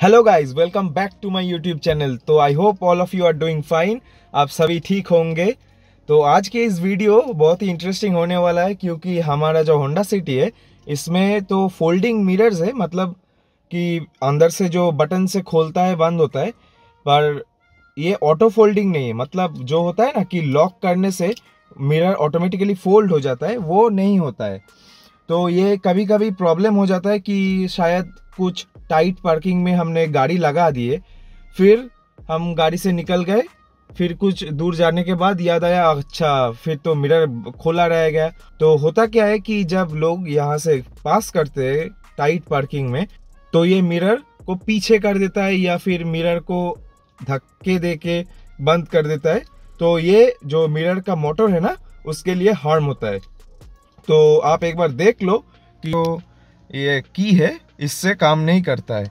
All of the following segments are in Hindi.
Hello guys welcome back to my YouTube channel तो I hope all of you are doing fine आप सभी ठीक होंगे। तो आज के इस वीडियो बहुत ही इंटरेस्टिंग होने वाला है क्योंकि हमारा जो होंडा सिटी है, इसमें तो फोल्डिंग मिरर्स है मतलब कि अंदर से जो बटन से खोलता है, बंद होता है। पर ये ऑटो फोल्डिंग नहीं है मतलब जो होता है ना कि लॉक करने से मिरर ऑटोमेटिकली फोल्ड हो जाता है, वो नहीं होता है। तो ये कभी कभी प्रॉब्लम हो जाता है कि शायद कुछ टाइट पार्किंग में हमने गाड़ी लगा दिए। फिर हम गाड़ी से निकल गए। फिर कुछ दूर जाने के बाद याद आया अच्छा फिर तो मिरर खोला रह गया। तो होता क्या है कि जब लोग यहाँ से पास करते हैं टाइट पार्किंग में तो ये मिरर को पीछे कर देता है या फिर मिरर को धक्के दे के बंद कर देता है। तो ये जो मिरर का मोटर है ना, उसके लिए हार्म होता है। तो आप एक बार देख लो कि जो ये की है। इससे काम नहीं करता है।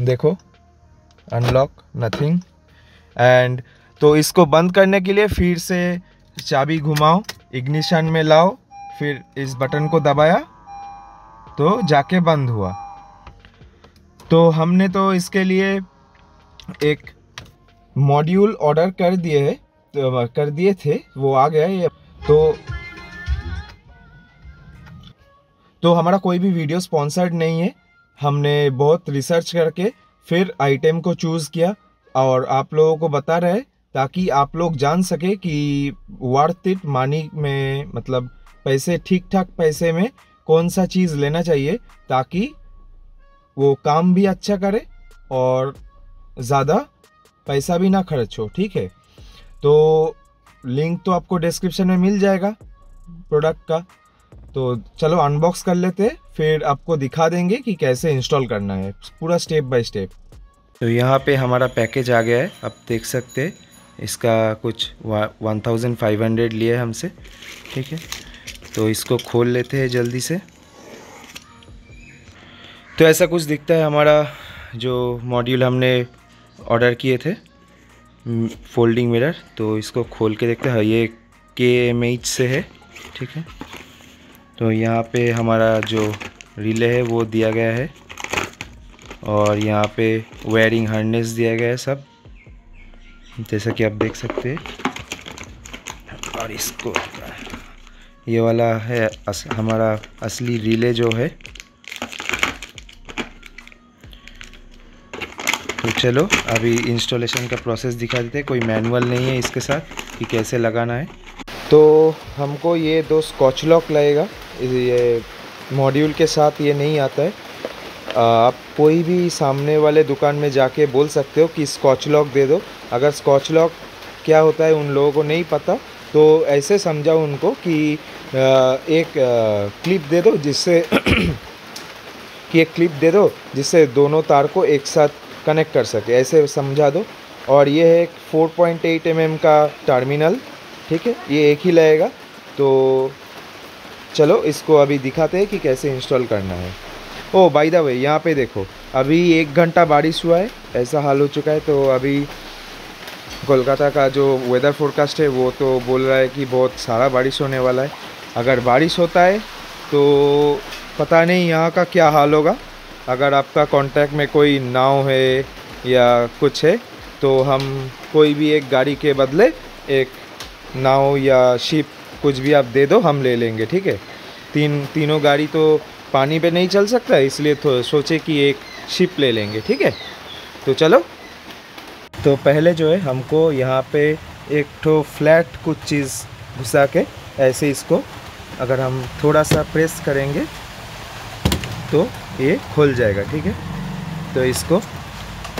देखो अनलॉक नथिंग एंड तो इसको बंद करने के लिए फिर से चाबी घुमाओ इग्निशन में लाओ, फिर इस बटन को दबाया तो जाके बंद हुआ। तो हमने तो इसके लिए एक मॉड्यूल ऑर्डर कर दिए है तो कर दिए थे, वो आ गया ये। तो तो हमारा कोई भी वीडियो स्पॉन्सर्ड नहीं है। हमने बहुत रिसर्च करके फिर आइटम को चूज़ किया और आप लोगों को बता रहे ताकि आप लोग जान सके कि वर्थ इट मानी में मतलब पैसे ठीक ठाक पैसे में कौन सा चीज़ लेना चाहिए ताकि वो काम भी अच्छा करे और ज़्यादा पैसा भी ना खर्च हो, ठीक है? तो लिंक तो आपको डिस्क्रिप्शन में मिल जाएगा प्रोडक्ट का। तो चलो अनबॉक्स कर लेते हैं, फिर आपको दिखा देंगे कि कैसे इंस्टॉल करना है, पूरा स्टेप बाय स्टेप तो यहाँ पे हमारा पैकेज आ गया है, आप देख सकते हैं, इसका कुछ वन थाउज़ेंड फाइव हंड्रेड लिया है हमसे, ठीक है? तो इसको खोल लेते हैं जल्दी से। तो ऐसा कुछ दिखता है हमारा जो मॉड्यूल हमने ऑर्डर किए थे फोल्डिंग मिरर तो इसको खोल के देखते हैं ये के एम एच से है, ठीक है? तो यहाँ पे हमारा जो रिले है वो दिया गया है। और यहाँ पे वायरिंग हार्नेस दिया गया है सब। जैसा कि आप देख सकते हैं। और इसको ये वाला है अस, हमारा असली रिले जो है। तो चलो अभी इंस्टॉलेशन का प्रोसेस दिखा देते हैं। कोई मैनुअल नहीं है इसके साथ कि कैसे लगाना है। तो हमको ये दो स्कॉच लॉक लगेगा। ये मॉड्यूल के साथ ये नहीं आता है। आप कोई भी सामने वाले दुकान में जाके बोल सकते हो कि स्कॉच लॉक दे दो। अगर स्कॉच लॉक क्या होता है उन लोगों को नहीं पता तो ऐसे समझाओ उनको कि एक क्लिप दे दो जिससे कि एक क्लिप दे दो जिससे दोनों तार को एक साथ कनेक्ट कर सके। ऐसे समझा दो। और ये है एक 4.8 पॉइंट mm का टर्मिनल ठीक है, ये एक ही लगेगा। तो चलो, इसको अभी दिखाते हैं कि कैसे इंस्टॉल करना है। ओ बाई द वे यहाँ पे देखो, अभी एक घंटा बारिश हुआ है, ऐसा हाल हो चुका है तो अभी कोलकाता का जो वेदर फोरकास्ट है, वो तो बोल रहा है कि बहुत सारा बारिश होने वाला है। अगर बारिश होता है तो पता नहीं यहाँ का क्या हाल होगा। अगर आपका कांटेक्ट में कोई नाव है या कुछ है तो हम कोई भी एक गाड़ी के बदले एक नाव या शिप कुछ भी आप दे दो, हम ले लेंगे, ठीक है? तीन, तीनों गाड़ी तो पानी पे नहीं चल सकता, इसलिए तो सोचे कि एक शिप ले लेंगे, ठीक है? तो चलो। तो पहले जो है, हमको यहाँ पे एक तो फ्लैट कुछ चीज़ घुसा के, ऐसे इसको अगर हम थोड़ा सा प्रेस करेंगे तो ये खुल जाएगा, ठीक है? तो इसको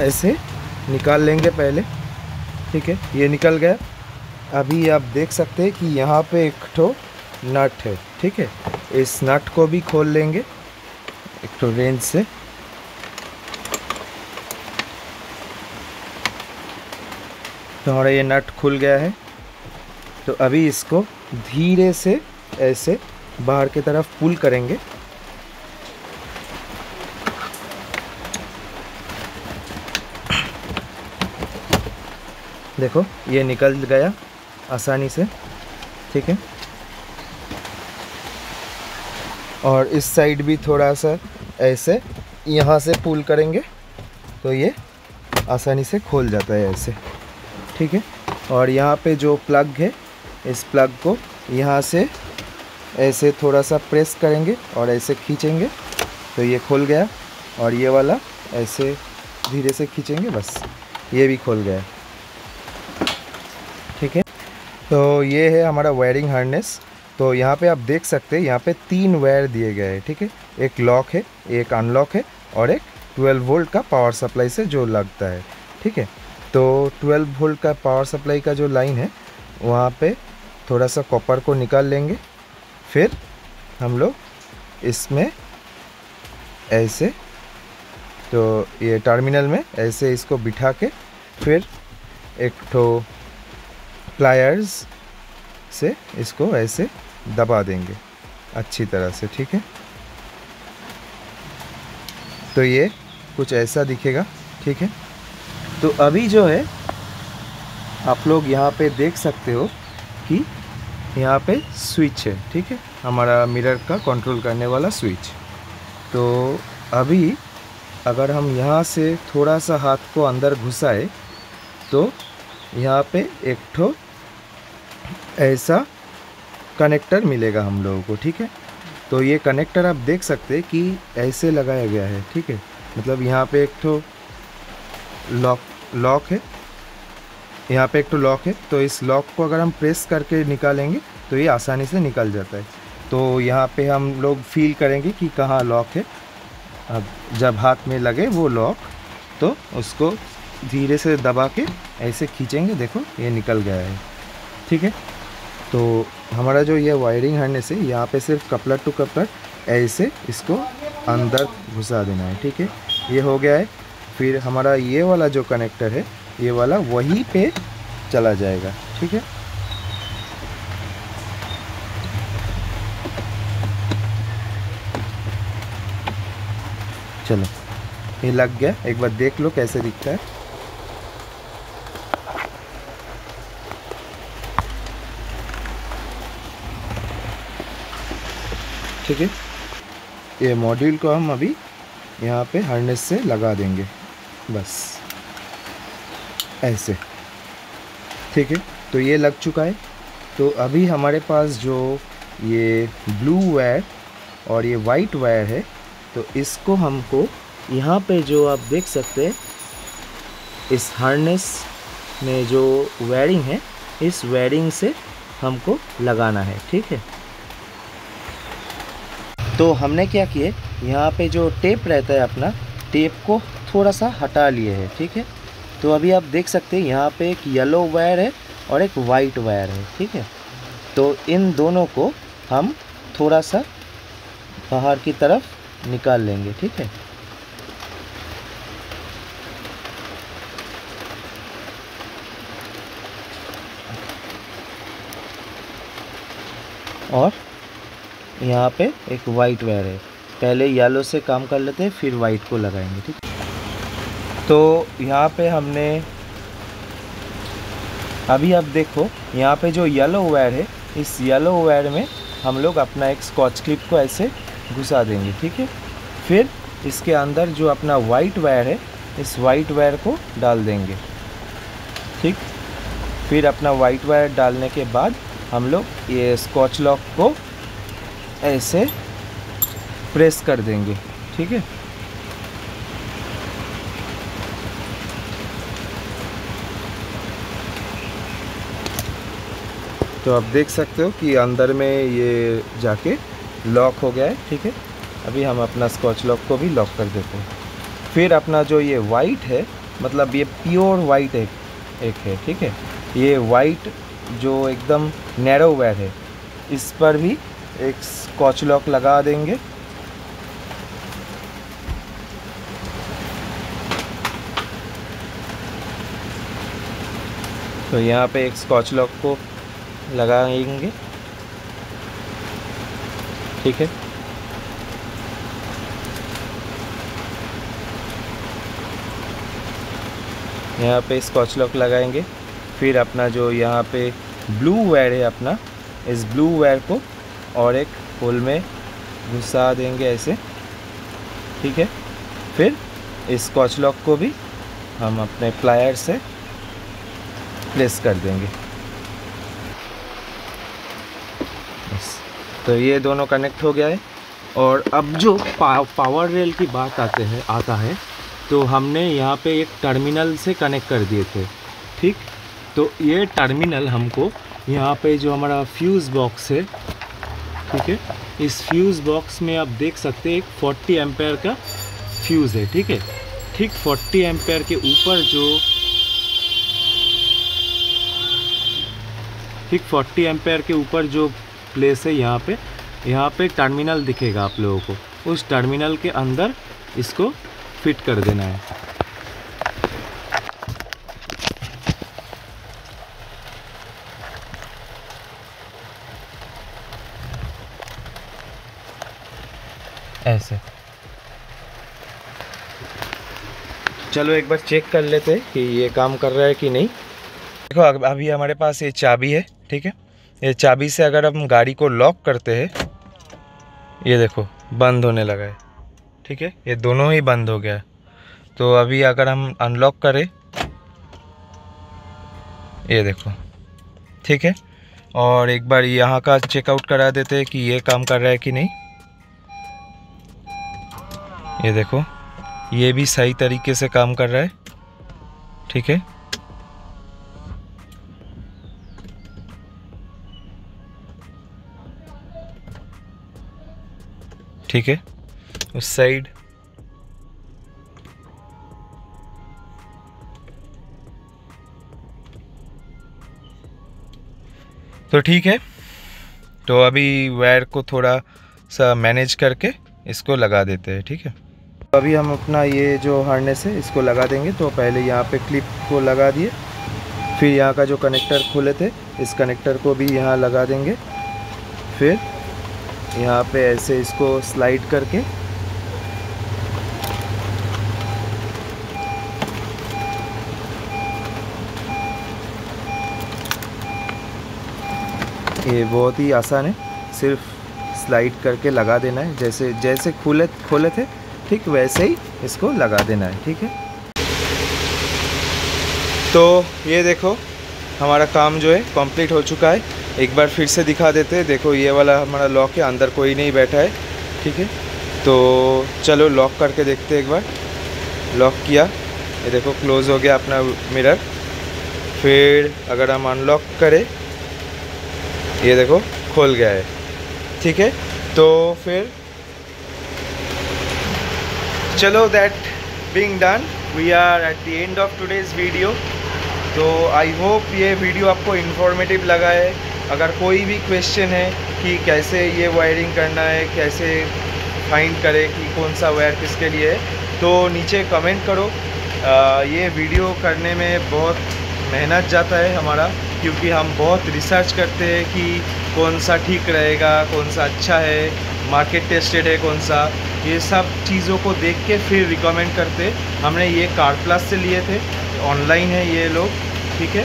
ऐसे निकाल लेंगे पहले, ठीक है? ये निकल गया। अभी आप देख सकते हैं कि यहाँ पे एक ठो नट है, ठीक है? इस नट को भी खोल लेंगे, एक ठो रेंज से। तो हमारा ये नट खुल गया है। तो अभी इसको धीरे से, ऐसे बाहर की तरफ़ पुल करेंगे। देखो, ये निकल गया। आसानी से, ठीक है? और इस साइड भी थोड़ा सा ऐसे, यहाँ से पुल करेंगे तो ये आसानी से खोल जाता है ऐसे, ठीक है? और यहाँ पे जो प्लग है, इस प्लग को यहाँ से ऐसे थोड़ा सा प्रेस करेंगे और ऐसे खींचेंगे तो ये खोल गया, और ये वाला ऐसे धीरे से खींचेंगे, बस, ये भी खोल गया। तो ये है हमारा वायरिंग हार्नेस तो यहाँ पे आप देख सकते हैं, यहाँ पे तीन वायर दिए गए हैं, ठीक है? एक लॉक है, एक अनलॉक है और एक 12 वोल्ट का पावर सप्लाई से जो लगता है, ठीक है? तो 12 वोल्ट का पावर सप्लाई का जो लाइन है, वहाँ पे थोड़ा सा कॉपर को निकाल लेंगे। फिर हम लोग इसमें ऐसे तो ये टर्मिनल में ऐसे इसको बिठा के फिर एक ठो प्लायर्स से इसको ऐसे दबा देंगे। अच्छी तरह से, ठीक है? तो ये कुछ ऐसा दिखेगा, ठीक है? तो अभी जो है, आप लोग यहाँ पे देख सकते हो कि यहाँ पे स्विच है, ठीक है? हमारा मिरर का कंट्रोल करने वाला स्विच। तो अभी अगर हम यहाँ से थोड़ा सा हाथ को अंदर घुसाए तो यहाँ पे एक ठो ऐसा कनेक्टर मिलेगा हम लोगों को, ठीक है? तो ये कनेक्टर आप देख सकते हैं कि ऐसे लगाया गया है, ठीक है? मतलब यहाँ पे एक तो लॉक लॉक है। यहाँ पे एक तो लॉक है। तो इस लॉक को अगर हम प्रेस करके निकालेंगे तो ये आसानी से निकल जाता है। तो यहाँ पे हम लोग फील करेंगे कि कहाँ लॉक है। अब जब हाथ में लगे वो लॉक तो उसको धीरे से दबा के ऐसे खींचेंगे। देखो, ये निकल गया है। ठीक है? तो हमारा जो ये वायरिंग हार्नेस से यहाँ पे सिर्फ़ कपलर टू कपलर ऐसे इसको अंदर घुसा देना है, ठीक है? ये हो गया है। फिर हमारा ये वाला जो कनेक्टर है, ये वाला वहीं पे चला जाएगा, ठीक है? चलो, ये लग गया। एक बार देख लो कैसे दिखता है। ठीक है। ये मॉड्यूल को हम अभी यहाँ पे हार्नेस से लगा देंगे। बस। ऐसे। ठीक है तो ये लग चुका है। तो अभी हमारे पास जो ये ब्लू वायर और ये वाइट वायर है तो इसको हमको यहाँ पे जो आप देख सकते हैं, इस हार्नेस में जो वायरिंग है, इस वायरिंग से हमको लगाना है। ठीक है। तो हमने क्या किए? यहाँ पे जो टेप रहता है अपना टेप को थोड़ा सा हटा लिए है, ठीक है? तो अभी आप देख सकते हैं, यहाँ पे एक येलो वायर है और एक वाइट वायर है, ठीक है? तो इन दोनों को हम थोड़ा सा बाहर की तरफ़ निकाल लेंगे, ठीक है? और यहाँ पे एक वाइट वायर है। पहले येलो से काम कर लेते हैं, फिर वाइट को लगाएँगे, ठीक तो यहाँ पे हमने, अभी आप देखो, यहाँ पे जो येलो वायर है, इस येलो वायर में हम लोग अपना एक स्कॉच क्लिप को ऐसे घुसा देंगे, ठीक है? फिर इसके अंदर जो अपना वाइट वायर है, इस वाइट वायर को डाल देंगे, ठीक? फिर अपना वाइट वायर डालने के बाद हम लोग ये स्कॉच लॉक को ऐसे प्रेस कर देंगे, ठीक है? तो आप देख सकते हो कि अंदर में ये जाके लॉक हो गया है, ठीक है? अभी हम अपना स्कॉच लॉक को भी लॉक कर देते हैं। फिर अपना जो ये वाइट है मतलब ये प्योर वाइट एक एक है, ठीक है? ये वाइट जो एकदम नैरो वायर है, इस पर भी एक स्कॉच लॉक लगा देंगे। तो यहाँ पे एक स्कॉच लॉक को लगाएँगे। ठीक है। यहाँ पे स्कॉच लॉक लगाएँगे। फिर अपना जो यहाँ पे ब्लू वायर है अपना, इस ब्लू वायर को और एक होल में घुसा देंगे ऐसे। ठीक है? फिर इस स्कॉच लॉक को भी हम अपने प्लायर से प्लेस कर देंगे। तो ये दोनों कनेक्ट हो गया है। और अब जो पा, पावर रेल की बात आते हैं आता है तो हमने यहाँ पे एक टर्मिनल से कनेक्ट कर दिए थे। ठीक? तो ये टर्मिनल हमको यहाँ पे जो हमारा फ्यूज़ बॉक्स है ठीक है? इस फ्यूज़ बॉक्स में आप देख सकते हैं एक 40 एम्पेयर का फ्यूज़ है, ठीक है? ठीक 40 एम्पेयर के ऊपर जो ठीक 40 एम्पेयर के ऊपर जो प्लेस है यहाँ पे यहाँ पे टर्मिनल दिखेगा आप लोगों को। उस टर्मिनल के अंदर इसको फिट कर देना है। ऐसे। चलो एक बार चेक कर लेते हैं कि ये काम कर रहा है कि नहीं। देखो अभी हमारे पास ये चाबी है, ठीक है? ये चाबी से अगर हम गाड़ी को लॉक करते हैं, ये देखो, बंद होने लगा है, ठीक है? ये दोनों ही बंद हो गया तो अभी अगर हम अनलॉक करें, ये देखो, ठीक है? और एक बार यहाँ का चेकआउट करा देते हैं कि ये काम कर रहा है कि नहीं। ये देखो। ये भी सही तरीके से काम कर रहा है। ठीक है। ठीक है। उस साइड। तो ठीक है। तो अभी वायर को थोड़ा सा मैनेज करके इसको लगा देते हैं, ठीक है। अभी हम अपना ये जो हार्नेस है, इसको लगा देंगे। तो पहले यहाँ पे क्लिप को लगा दिए। फिर यहाँ का जो कनेक्टर खोले थे, इस कनेक्टर को भी यहाँ लगा देंगे। फिर यहाँ पे ऐसे इसको स्लाइड करके ये बहुत ही आसान है। सिर्फ़ स्लाइड करके लगा देना है। जैसे जैसे खुले, खोले थे ठीक वैसे ही इसको लगा देना है, ठीक है? तो ये देखो, हमारा काम जो है कंप्लीट हो चुका है। एक बार फिर से दिखा देते हैं। देखो, ये वाला हमारा लॉक है, अंदर कोई नहीं बैठा है, ठीक है? तो चलो लॉक करके देखते एक बार। लॉक किया। ये देखो क्लोज़ हो गया अपना मिरर फिर अगर हम अनलॉक करें, ये देखो, खोल गया है, ठीक है? तो फिर चलो that being done we are at the end of today's video तो आई होप ये वीडियो आपको इन्फॉर्मेटिव लगा है। अगर कोई भी क्वेश्चन है कि कैसे ये वायरिंग करना है कैसे फाइंड करें कि कौन सा वायर किसके लिए है तो नीचे कमेंट करो। आ, ये वीडियो करने में बहुत मेहनत जाता है हमारा क्योंकि हम बहुत रिसर्च करते हैं कि कौन सा ठीक रहेगा कौन सा अच्छा है मार्केट टेस्टेड है कौन सा। ये सब चीज़ों को देख के फिर रिकमेंड करते। हमने ये कार प्लस से लिए थे। ऑनलाइन है ये लोग, ठीक है?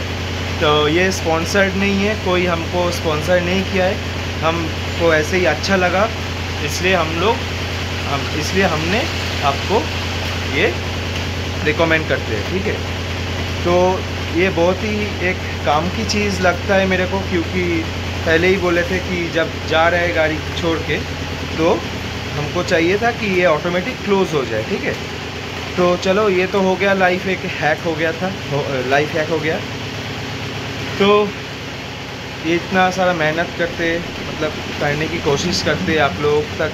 तो ये स्पॉन्सर्ड नहीं है, कोई हमको स्पॉन्सर नहीं किया है। हमको ऐसे ही अच्छा लगा, इसलिए हम लोग, हम, इसलिए हमने आपको ये रिकमेंड करते हैं, ठीक है? तो ये बहुत ही एक काम की चीज़ लगता है मेरे को, क्योंकि पहले ही बोले थे कि जब जा रहे गाड़ी छोड़ के तो हमको चाहिए था कि ये ऑटोमेटिक क्लोज़ हो जाए, ठीक है? तो चलो, ये तो हो गया लाइफ एक हैक हो गया था लाइफ हैक हो गया। तो ये इतना सारा मेहनत करते मतलब करने की कोशिश करते, आप लोग तक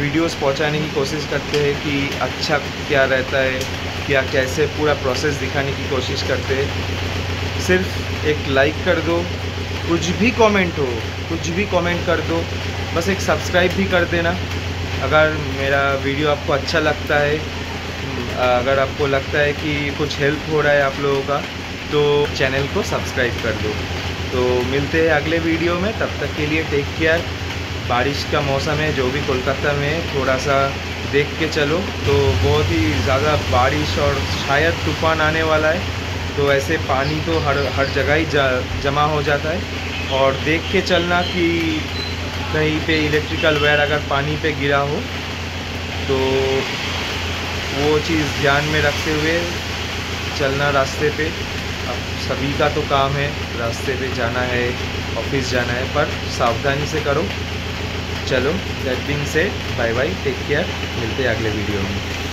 वीडियोस पहुँचाने की कोशिश करते हैं कि अच्छा क्या रहता है क्या कैसे पूरा प्रोसेस दिखाने की कोशिश करते सिर्फ़ एक लाइक कर दो, कुछ भी कमेंट हो, कुछ भी कमेंट कर दो, बस एक सब्सक्राइब भी कर देना। अगर मेरा वीडियो आपको अच्छा लगता है अगर आपको लगता है कि कुछ हेल्प हो रहा है आप लोगों का तो चैनल को सब्सक्राइब कर दो। तो मिलते हैं अगले वीडियो में तब तक के लिए टेक केयर बारिश का मौसम है जो भी कोलकाता में थोड़ा सा देख के चलो। तो बहुत ही ज़्यादा बारिश और शायद तूफ़ान आने वाला है तो ऐसे पानी तो हर हर जगह ही जा, जमा हो जाता है। और देख के चलना कि कहीं पे इलेक्ट्रिकल वायर अगर पानी पे गिरा हो तो वो चीज़ ध्यान में रखते हुए चलना रास्ते पे। अब सभी का तो काम है, रास्ते पे जाना है ऑफ़िस जाना है, पर सावधानी से करो। चलो that being said bye bye take care मिलते हैं अगले वीडियो में।